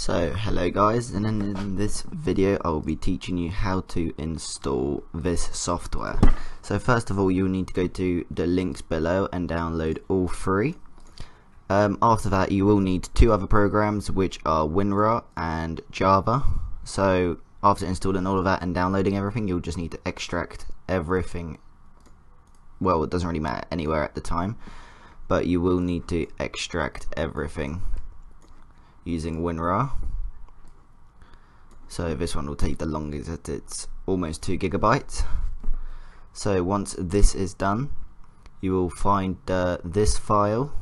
So hello guys and in this video I will be teaching you how to install this software. So first of all you'll need to go to the links below and download all three. Um, after that you will need two other programs which are WinRAR and Java. So after installing all of that and downloading everything you'll just need to extract everything well it doesn't really matter anywhere at the time but you will need to extract everything using WinRAR. So this one will take the longest, it's almost 2 gigabytes. So once this is done, you will find uh, this file.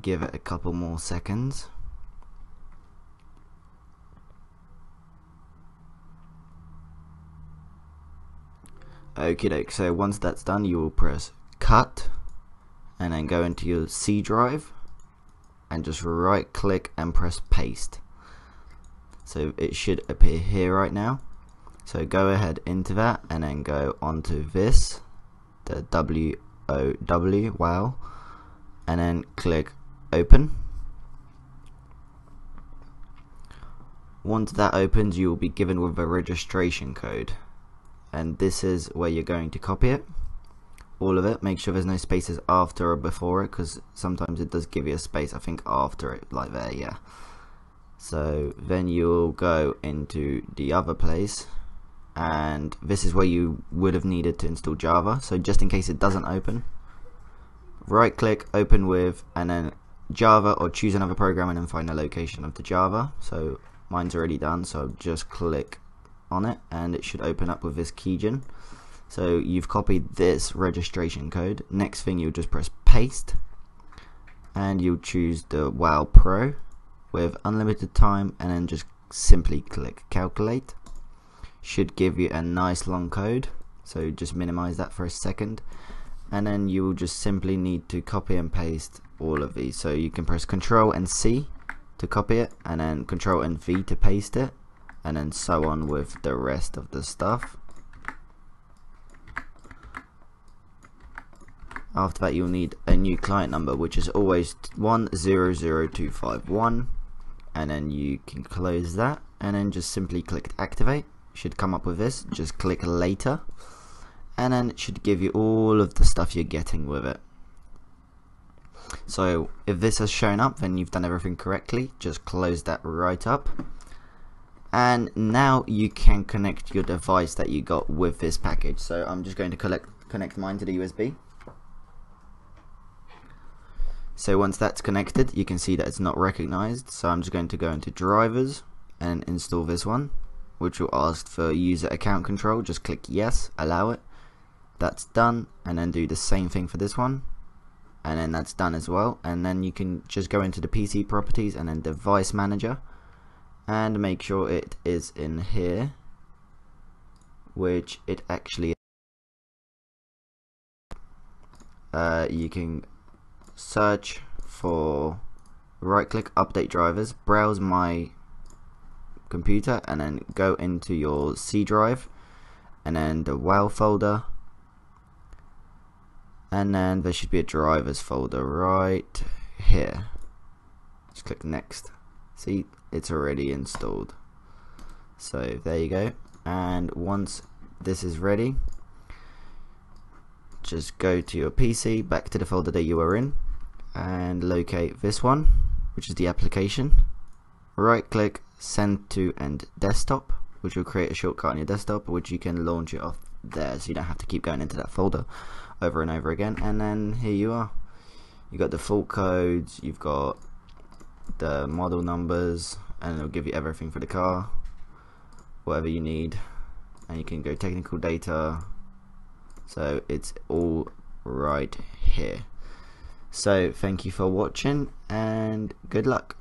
Give it a couple more seconds. Okay, so once that's done, you will press cut and then go into your C drive and just right click and press paste. So it should appear here right now. So go ahead into that and then go onto this the W O W wow and then click open. Once that opens you will be given with a registration code. And this is where you're going to copy it all of it make sure there's no spaces after or before it because sometimes it does give you a space I think after it like there yeah. So then you'll go into the other place and this is where you would have needed to install Java. So just in case it doesn't open right click open with and then Java or choose another program and then find the location of the Java. So mine's already done so just click on it and it should open up with this keygen so you've copied this registration code. Next thing you'll just press paste and you'll choose the WoW Pro with unlimited time and then just simply click calculate. Should give you a nice long code. So just minimize that for a second and then you will just simply need to copy and paste all of these. So you can press Control and C to copy it and then Control and V to paste it and then so on with the rest of the stuff. After that you'll need a new client number which is always 100251 and then you can close that and then just simply click activate. Should come up with this. Just click later and then it should give you all of the stuff you're getting with it. So if this has shown up then you've done everything correctly. Just close that right up. And now you can connect your device that you got with this package. So I'm just going to collect, connect mine to the USB so once that's connected, you can see that it's not recognized. So I'm just going to go into drivers and install this one, which will ask for user account control. Just click yes, allow it. That's done, and then do the same thing for this one. And then that's done as well. And then you can just go into the PC properties and then device manager and make sure it is in here, which it actually uh, you can search for right click update drivers browse my computer and then go into your C drive and then the WoW folder and then there should be a drivers folder right here. Just click next. See it's already installed. So there you go. And once this is ready just go to your PC back to the folder that you were in and locate this one which is the application. Right click send to and desktop which will create a shortcut on your desktop which you can launch it off there so you don't have to keep going into that folder over and over again. And then here you are. You've got the fault codes you've got the model numbers and it'll give you everything for the car whatever you need. And you can go technical data. So it's all right here so thank you for watching and good luck.